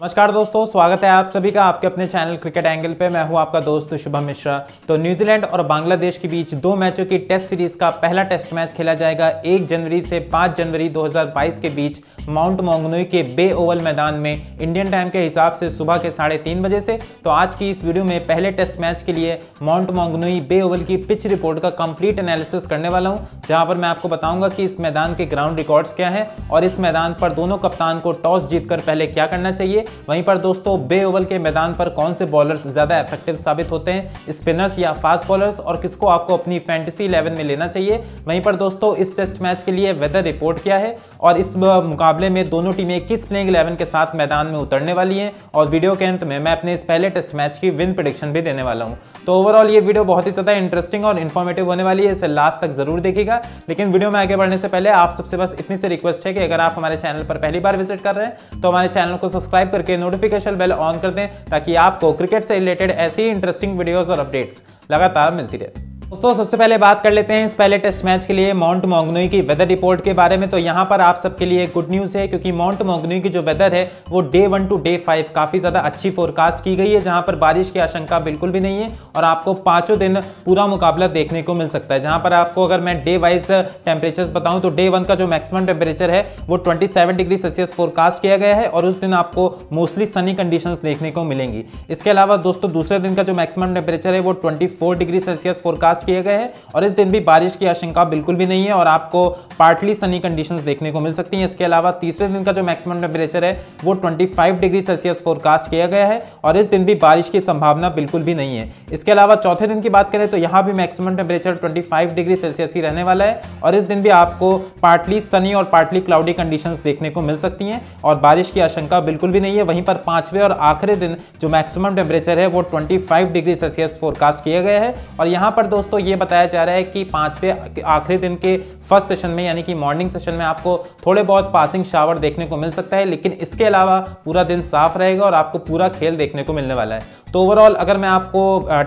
नमस्कार दोस्तों, स्वागत है आप सभी का आपके अपने चैनल क्रिकेट एंगल पे। मैं हूँ आपका दोस्त शुभम मिश्रा। तो न्यूजीलैंड और बांग्लादेश के बीच दो मैचों की टेस्ट सीरीज़ का पहला टेस्ट मैच खेला जाएगा। 1 जनवरी से 5 जनवरी 2022 के बीच माउंट मोंगनुई के बे ओवल मैदान में इंडियन टाइम के हिसाब से सुबह के साढ़े तीन बजे से। तो आज की इस वीडियो में पहले टेस्ट मैच के लिए माउंट मोंगनुई बे ओवल की पिच रिपोर्ट का कंप्लीट एनालिसिस करने वाला हूँ, जहाँ पर मैं आपको बताऊँगा कि इस मैदान के ग्राउंड रिकॉर्ड्स क्या हैं और इस मैदान पर दोनों कप्तान को टॉस जीतकर पहले क्या करना चाहिए। वहीं पर दोस्तों, बे ओवल के मैदान पर कौन से बॉलर्स ज़्यादा इफ़ेक्टिव साबित होते हैं? स्पिनर्स या फास्ट बॉलर्स और किसको आपको अपनी फैंटेसी इलेवन में लेना चाहिए? वहीं पर दोस्तों, इस टेस्ट मैच के लिए वेदर रिपोर्ट क्या है? और इस मुकाबले में दोनों टीमें किस प्लेइंग इलेवन के साथ मैदान में उतरने वाली हैं? और वीडियो के अंत में मैं अपने इस पहले टेस्ट मैच की विन प्रोडिक्शन भी देने वाला हूँ। तो ओवरऑल ये वीडियो बहुत ही ज़्यादा इंटरेस्टिंग और इन्फॉर्मेटिव होने वाली है, इसे लास्ट तक ज़रूर देखिएगा। लेकिन वीडियो में आगे बढ़ने से पहले आप सबसे बस इतनी सी रिक्वेस्ट है कि अगर आप हमारे चैनल पर पहली बार विज़िट कर रहे हैं तो हमारे चैनल को सब्सक्राइब करके नोटिफिकेशन बेल ऑन कर दें ताकि आपको क्रिकेट से रिलेटेड ऐसी इंटरेस्टिंग वीडियोज़ और अपडेट्स लगातार मिलती रहे। दोस्तों, सबसे पहले बात कर लेते हैं इस पहले टेस्ट मैच के लिए माउंट मोंगनुई की वेदर रिपोर्ट के बारे में। तो यहाँ पर आप सबके लिए गुड न्यूज़ है, क्योंकि माउंट मोंगनुई की जो वेदर है, वो day one to day five काफ़ी ज़्यादा अच्छी फोरकास्ट की गई है, जहाँ पर बारिश की आशंका बिल्कुल भी नहीं है और आपको पाँचों दिन पूरा मुकाबला देखने को मिल सकता है। जहाँ पर आपको अगर मैं डे वाइज टेम्परेचर बताऊँ तो डे वन का जो मैक्सिमम टेम्परेचर है, वो ट्वेंटी डिग्री सेल्सियस फोरकास्ट किया गया है और उस दिन आपको मोस्टली सनी कंडीशन देखने को मिलेंगी। इसके अलावा दोस्तों, दूसरे दिन का जो मैक्सिमम टेम्परेचर है, वो ट्वेंटी डिग्री सेल्सियस फोरकास्ट किया गया है और इस दिन भी बारिश की आशंका बिल्कुल भी नहीं है और आपको पार्टली सनी कंडीशन देखने को मिल सकती हैं। इसके अलावा तीसरे दिन का जो मैक्सिमम टेम्परेचर है, वो 25 डिग्री सेल्सियस फोरकास्ट किया गया है और इस दिन भी बारिश की संभावना बिल्कुल भी नहीं है। इसके अलावा चौथे दिन की बात करें तो यहाँ भी मैक्सिमम टेम्परेचर 25 डिग्री सेल्सियस ही रहने वाला है और इस दिन भी आपको पार्टली सनी और पार्टली क्लाउडी कंडीशन देखने को मिल सकती हैं और बारिश की आशंका बिल्कुल भी नहीं है। वहीं पर पाँचवें और आखिरी दिन जो मैक्सिमम टेम्परेचर है, वो ट्वेंटी डिग्री सेल्सियस फोरकास्ट किया गया है और यहाँ पर दोस्तों ये बताया जा रहा है कि पांचवे आखिरी दिन के फ़र्स्ट सेशन में, यानी कि मॉर्निंग सेशन में आपको थोड़े बहुत पासिंग शावर देखने को मिल सकता है, लेकिन इसके अलावा पूरा दिन साफ़ रहेगा और आपको पूरा खेल देखने को मिलने वाला है। तो ओवरऑल अगर मैं आपको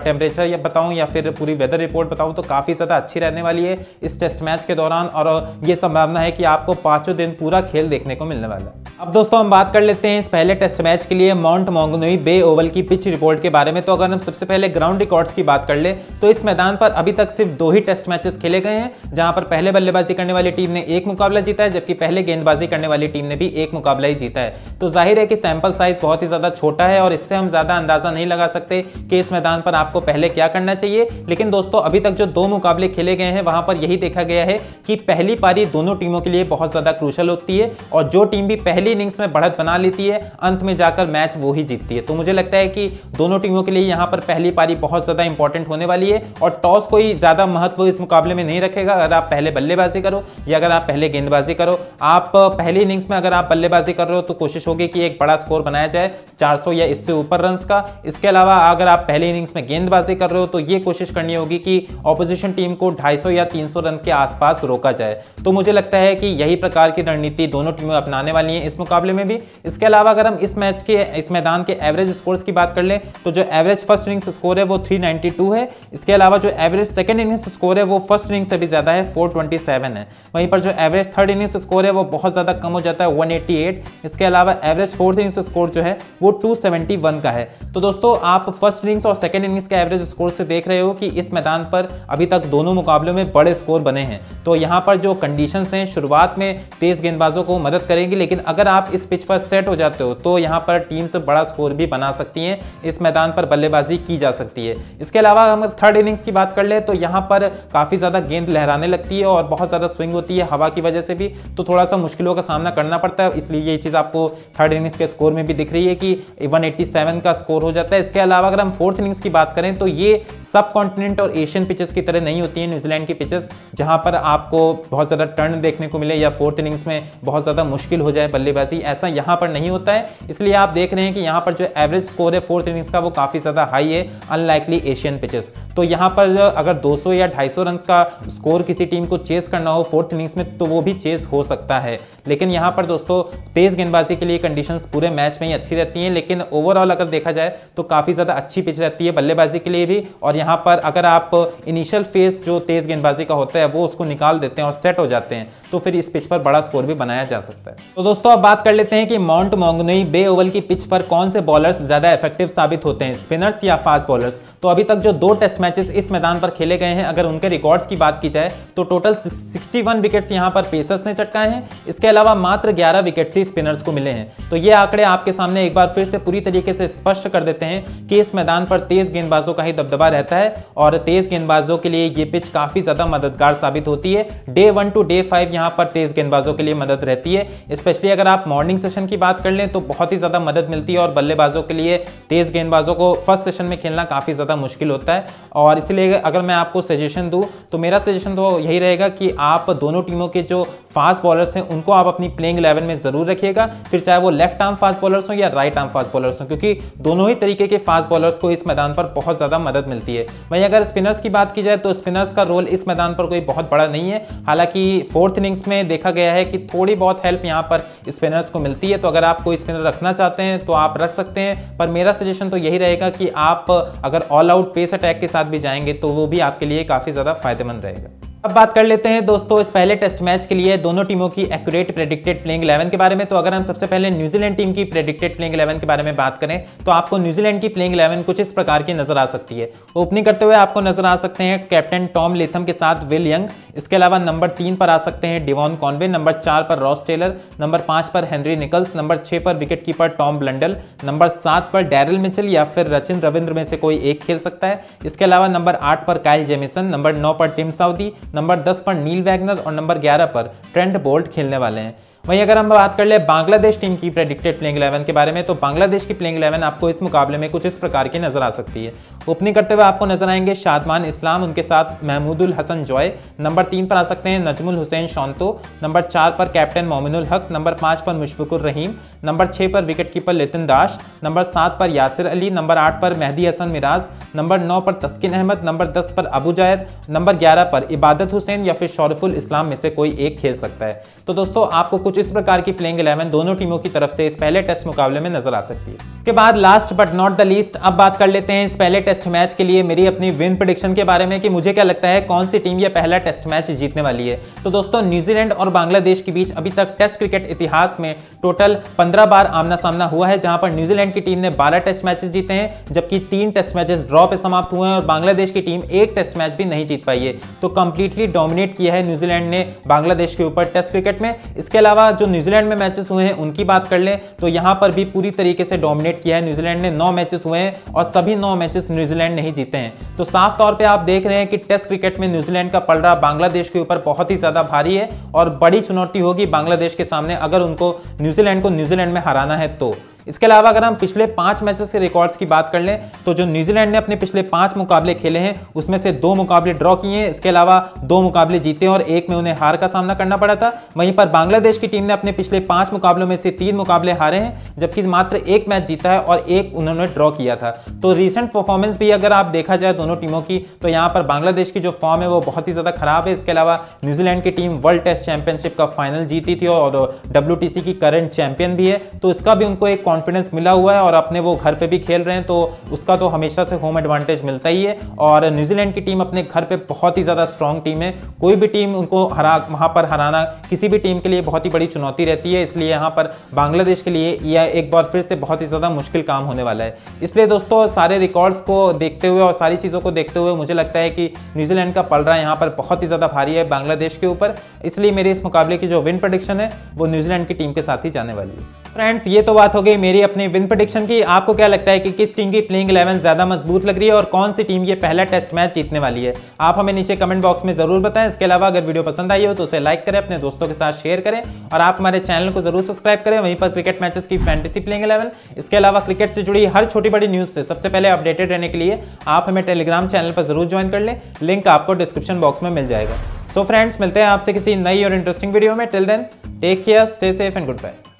टेम्परेचर या बताऊँ या फिर पूरी वेदर रिपोर्ट बताऊँ तो काफ़ी ज़्यादा अच्छी रहने वाली है इस टेस्ट मैच के दौरान और ये संभावना है कि आपको पाँचों दिन पूरा खेल देखने को मिलने वाला है। अब दोस्तों, हम बात कर लेते हैं इस पहले टेस्ट मैच के लिए माउंट मोंगनुई बे ओवल की पिच रिपोर्ट के बारे में। तो अगर हम सबसे पहले ग्राउंड रिकॉर्ड्स की बात कर ले तो इस मैदान पर अभी तक सिर्फ़ दो ही टेस्ट मैचेस खेले गए हैं, जहाँ पर पहले बल्लेबाजी करने वाली टीम ने एक मुकाबला जीता है, जबकि पहले गेंदबाजी करने वाली टीम ने भी एक मुकाबला ही जीता है। तो ज़ाहिर है कि सैंपल साइज़ बहुत ही ज़्यादा छोटा है और इससे हम ज़्यादा अंदाज़ा नहीं लगा सकते कि इस मैदान पर आपको पहले क्या करना चाहिए। लेकिन दोस्तों, अभी तक जो दो मुकाबले खेले गए हैं, वहाँ पर यही देखा गया है कि पहली पारी दोनों टीमों के लिए बहुत ज़्यादा क्रूशल होती है और जो टीम भी पहली इनिंग्स में बढ़त बना लेती है, अंत में जाकर मैच वो ही जीतती है। तो मुझे लगता है कि दोनों टीमों के लिए यहाँ पर पहली पारी बहुत ज़्यादा इंपॉर्टेंट होने वाली है और टॉस कोई ज़्यादा महत्व इस मुकाबले में नहीं रखेगा। अगर आप पहले बल्लेबाजी करो या अगर आप पहले गेंदबाजी करो, आप पहली इनिंग्स में अगर आप बल्लेबाजी कर रहे हो तो कोशिश होगी कि एक बड़ा स्कोर बनाया जाए 400 या इससे ऊपर रन का। इसके अलावा अगर आप पहले इनिंग्स में गेंदबाजी कर रहे हो तो ये कोशिश करनी होगी कि ऑपोजिशन टीम को 250 या 300 रन के आसपास रोका जाए। तो मुझे लगता है कि यही प्रकार की रणनीति दोनों टीमें अपनाने वाली हैं इस मुकाबले में भी। इसके अलावा अगर हम इस मैच के, इस मैदान के एवरेज स्कोर्स की बात कर लें तो जो एवरेज फ़र्स्ट इनिंग्स स्कोर है वो 392 है। इसके अलावा जो एवरेज सेकंड इनिंग्स स्कोर है वो फ़र्स्ट इनिंग्स से भी ज़्यादा है 427 है। वहीं पर जो एवरेज थर्ड इनिंग्स स्कोर है वो बहुत ज़्यादा कम हो जाता है 188 इसके अलावा एवरेज फोर्थ इनिंग्स स्कोर जो है वो 271 का है। तो दोस्तों आप फ़र्स्ट इनिंग्स और सेकेंड इनिंग्स के एवरेज स्कोर से देख रहे हो कि इस मैदान पर अभी तक दोनों मुकाबलों में बड़े स्कोर बने हैं। तो यहाँ पर जो कंडीशन हैं, शुरुआत में तेज गेंदबाजों को मदद करेंगी, लेकिन अगर आप इस पिच पर सेट हो जाते हो तो यहाँ पर टीम से बड़ा स्कोर भी बना सकती हैं। इस मैदान पर बल्लेबाजी की जा सकती है। इसके अलावा हम थर्ड इनिंग्स की बात कर ले तो यहाँ पर काफ़ी ज़्यादा गेंद लहराने लगती है और बहुत ज़्यादा स्विंग होती है हवा की वजह से भी। तो थोड़ा सा मुश्किलों का सामना करना पड़ता है, इसलिए ये चीज़ आपको थर्ड इनिंग्स के स्कोर में भी दिख रही है कि 187 का स्कोर हो जाता है। इसके अलावा अगर हम फोर्थ इनिंग्स की बात करें तो ये सब कॉन्टिनेंट और एशियन पिचेस की तरह नहीं होती है। न्यूजीलैंड की पिचेस, जहाँ पर आपको बहुत ज़्यादा टर्न देखने को मिले या फोर्थ इनिंग्स में बहुत ज़्यादा मुश्किल हो जाए बल्लेबाजी, ऐसा यहाँ पर नहीं होता है। इसलिए आप देख रहे हैं कि यहाँ पर जो एवरेज स्कोर है फोर्थ इनिंग्स का, वो काफ़ी ज़्यादा हाई है, अनलाइकली एशियन पिचेस। तो यहाँ पर अगर 200 या 250 रन का स्कोर किसी टीम को चेस करना हो फोर्थ इनिंग्स में तो वो भी चेस हो सकता है। लेकिन यहाँ पर दोस्तों, तेज गेंदबाजी के लिए कंडीशंस पूरे मैच में ही अच्छी रहती हैं, लेकिन ओवरऑल अगर देखा जाए तो काफ़ी ज़्यादा अच्छी पिच रहती है बल्लेबाजी के लिए भी। और यहाँ पर अगर आप इनिशियल फ़ेज़ जो तेज गेंदबाजी का होता है, वो उसको निकाल देते हैं और सेट हो जाते हैं तो फिर इस पिच पर बड़ा स्कोर भी बनाया जा सकता है। तो दोस्तों, अब बात कर लेते हैं कि माउंट मोंगनई बे ओवल की पिच पर कौन से बॉलर्स ज़्यादा इफ़ेक्टिव साबित होते हैं स्पिनर्स या फास्ट बॉलर्स तो अभी तक जो दो टेस्ट मैचेस इस मैदान पर खेले गए हैं, अगर उनके रिकॉर्ड्स की बात की जाए तो टोटल 61 विकेट्स यहाँ पर पेसर्स ने चटकाए हैं। इसके अलावा मात्र 11 विकेट्स ही स्पिनर्स को मिले हैं। तो ये आंकड़े आपके सामने एक बार फिर से पूरी तरीके से स्पष्ट कर देते हैं। कि इस मैदान पर तेज गेंदबाजों का ही दबदबा रहता है और तेज गेंदबाजों के लिए ये पिच काफ़ी ज़्यादा मददगार साबित होती है। Day one to day five यहाँ पर तेज गेंदबाजों के लिए मदद रहती है। स्पेशली अगर आप मॉर्निंग सेशन की बात कर लें तो बहुत ही ज़्यादा मदद मिलती है और बल्लेबाजों के लिए तेज गेंदबाजों को फ़र्स्ट सेशन में खेलना काफ़ी ज़्यादा मुश्किल होता है। और इसलिए अगर मैं आपको सजेशन दूँ तो मेरा सजेशन तो यही रहेगा कि आप दोनों टीमों के जो फास्ट बॉलर्स हैं, उनको आप अपनी प्लेइंग इलेवन में ज़रूर रखिएगा। फिर चाहे वो लेफ़्ट आर्म फास्ट बॉलर्स हों या राइट आर्म फास्ट बॉलर्स हों, क्योंकि दोनों ही तरीके के फास्ट बॉलर्स को इस मैदान पर बहुत ज़्यादा मदद मिलती है। वहीं अगर स्पिनर्स की बात की जाए तो स्पिनर्स का रोल इस मैदान पर कोई बहुत बड़ा नहीं है। हालाँकि फोर्थ इनिंग्स में देखा गया है कि थोड़ी बहुत हेल्प यहाँ पर स्पिनर्स को मिलती है। तो अगर आप कोई स्पिनर रखना चाहते हैं तो आप रख सकते हैं। पर मेरा सजेशन तो यही रहेगा कि आप अगर ऑल आउट पेस अटैक के साथ भी जाएँगे तो वो भी आपके लिए काफ़ी ज़्यादा फ़ायदेमंद रहेगा। अब बात कर लेते हैं दोस्तों इस पहले टेस्ट मैच के लिए दोनों टीमों की एक्यूरेट प्रेडिक्टेड प्लेइंग 11 के बारे में। तो अगर हम सबसे पहले न्यूजीलैंड टीम की प्रेडिक्टेड प्लेइंग 11 के बारे में बात करें तो आपको न्यूजीलैंड की प्लेइंग 11 कुछ इस प्रकार की नज़र आ सकती है। ओपनिंग करते हुए आपको नज़र आ सकते हैं कैप्टन टॉम लेथम के साथ विल यंग इसके अलावा नंबर तीन पर आ सकते हैं डिवॉन कॉन्वे नंबर चार पर रॉस टेलर नंबर पाँच पर हेनरी निकल्स नंबर छह पर wicket keeper Tom Blundell number सात पर डैरल मिचल या फिर रचिन रविंद्र में से कोई एक खेल सकता है। इसके अलावा नंबर आठ पर काइल जेमिसन नंबर नौ पर टिम साउदी नंबर दस पर नील वैगनर और नंबर 11 पर ट्रेंड बोल्ट खेलने वाले हैं। वहीं अगर हम बात कर ले बांग्लादेश टीम की प्रेडिक्टेड प्लेइंग 11 के बारे में तो बांग्लादेश की प्लेइंग 11 आपको इस मुकाबले में कुछ इस प्रकार की नज़र आ सकती है। ओपनिंग करते हुए आपको नज़र आएँगे शादमान इस्लाम, उनके साथ महमूदुल हसन जॉय। नंबर तीन पर आ सकते हैं नजमुल हुसैन शौंतो। नंबर चार पर कैप्टन मोमिनुल हक। नंबर पाँच पर मुशफिकुर रहीम। नंबर छः पर wicket keeper Liton Das number सात पर यासिर अली। नंबर आठ पर मेहदी हसन मिराज। नंबर नौ पर तस्किन अहमद। नंबर दस पर अबू जायद। नंबर ग्यारह पर इबादत हुसैन या फिर शौरफुल इस्लाम में से कोई एक खेल सकता है। तो दोस्तों, आपको कुछ इस प्रकार की प्लेइंग इलेवन दोनों टीमों की तरफ़ से इस पहले टेस्ट मुकाबले में नज़र आ सकती है। इसके बाद last but not the least अब बात कर लेते हैं इस पहले टेस्ट मैच के लिए मेरी अपनी विन प्रोडिक्शन के बारे में कि मुझे क्या लगता है कौन सी टीम ये पहला टेस्ट मैच जीतने वाली है। तो दोस्तों, न्यूजीलैंड और बांग्लादेश के बीच अभी तक टेस्ट क्रिकेट इतिहास में टोटल पंद्रह बार आमना सामना हुआ है, जहाँ पर न्यूजीलैंड की टीम ने बारह टेस्ट मैचेस जीते हैं, जबकि तीन टेस्ट मैचेस ड्रॉ पे समाप्त हुए हैं और बांग्लादेश की टीम एक टेस्ट मैच भी नहीं जीत पाई है। तो कंप्लीटली डोमिनेट किया है न्यूजीलैंड ने बांग्लादेश के ऊपर टेस्ट क्रिकेट में। इसके अलावा जो न्यूजीलैंड में मैचेस हुए हैं, उनकी बात कर लें तो यहाँ पर भी पूरी तरीके से डोमिनेट किया है न्यूजीलैंड ने। नौ मैचेस हुए हैं और सभी नौ मैचेस न्यूजीलैंड नहीं जीते हैं। तो साफ़ तौर पर आप देख रहे हैं कि टेस्ट क्रिकेट में न्यूजीलैंड का पलड़ा बांग्लादेश के ऊपर बहुत ही ज़्यादा भारी है और बड़ी चुनौती होगी बांग्लादेश के सामने, अगर उनको न्यूजीलैंड को न्यूजीलैंड में हराना है तो। इसके अलावा अगर हम पिछले पाँच मैचेस के रिकॉर्ड्स की बात कर लें तो जो न्यूजीलैंड ने अपने पिछले पाँच मुकाबले खेले हैं, उसमें से दो मुकाबले ड्रॉ किए हैं। इसके अलावा दो मुकाबले जीते हैं और एक में उन्हें हार का सामना करना पड़ा था। वहीं पर बांग्लादेश की टीम ने अपने पिछले पाँच मुकाबलों में से तीन मुकाबले हारे हैं, जबकि मात्र एक मैच जीता है और एक उन्होंने ड्रॉ किया था। तो रिसेंट परफॉर्मेंस भी अगर आप देखा जाए दोनों टीमों की तो यहाँ पर बांग्लादेश की जो फॉर्म है, वो बहुत ही ज़्यादा खराब है। इसके अलावा न्यूजीलैंड की टीम वर्ल्ड टेस्ट चैंपियनशिप का फाइनल जीती थी और डब्ल्यूटीसी की करंट चैंपियन भी है। तो इसका भी उनको एक कॉन्फिडेंस मिला हुआ है और अपने वो घर पे भी खेल रहे हैं तो उसका तो हमेशा से होम एडवांटेज मिलता ही है। और न्यूजीलैंड की टीम अपने घर पे बहुत ही ज़्यादा स्ट्रॉन्ग टीम है। कोई भी टीम उनको हरा, वहाँ पर हराना किसी भी टीम के लिए बहुत ही बड़ी चुनौती रहती है, इसलिए यहाँ पर बांग्लादेश के लिए यह एक बार फिर से बहुत ही ज़्यादा मुश्किल काम होने वाला है। इसलिए दोस्तों, सारे रिकॉर्ड्स को देखते हुए और सारी चीज़ों को देखते हुए मुझे लगता है कि न्यूजीलैंड का पलड़ा यहाँ पर बहुत ही ज़्यादा भारी है बांग्लादेश के ऊपर। इसलिए मेरे इस मुकाबले की जो विन प्रडिक्शन है, वो न्यूजीलैंड की टीम के साथ ही जाने वाली है। फ्रेंड्स, ये तो बात हो गई मेरी अपनी विन प्रडिक्शन की। आपको क्या लगता है कि किस टीम की प्लेइंग 11 ज़्यादा मज़बूत लग रही है और कौन सी टीम ये पहला टेस्ट मैच जीतने वाली है? आप हमें नीचे कमेंट बॉक्स में ज़रूर बताएँ। इसके अलावा अगर वीडियो पसंद आई हो तो उसे लाइक करें, अपने दोस्तों के साथ शेयर करें और आप हमारे चैनल को ज़रूर सब्सक्राइब करें। वहीं पर क्रिकेट मैचेस की फैंटेसी प्लेइंग इलेवन इसके अलावा क्रिकेट से जुड़ी हर छोटी बड़ी न्यूज़ से सबसे पहले अपडेटेड रहने के लिए आप हमें टेलीग्राम चैनल पर ज़रूर ज्वाइन कर लें। लिंक आपको डिस्क्रिप्शन बॉक्स में मिल जाएगा। सो फ्रेंड्स मिलते हैं आपसे किसी नई और इंटरेस्टिंग वीडियो में। Till then take care stay safe and good bye